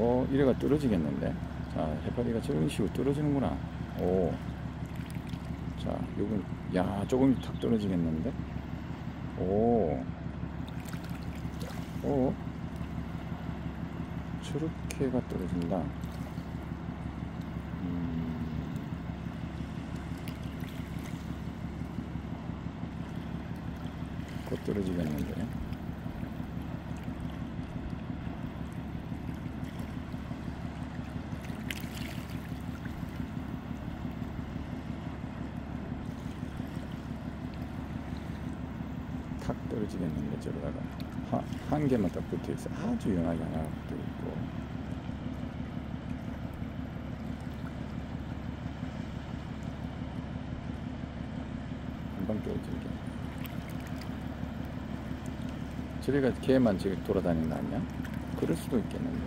어, 이래가 떨어지겠는데? 자, 해파리가 저런 식으로 떨어지는구나. 오. 자, 요건, 야, 조금 탁 떨어지겠는데? 오. 오. 저렇게가 떨어진다. 음. 곧 떨어지겠는데? 탁 떨어지겠는데 저러다가. 하, 한 개만 딱 붙어 있어. 아주 연하게 하나 붙어 있고. 금방 떨어지는 게. 저리가 개만 지금 돌아다니는 거 아니야? 그럴 수도 있겠는데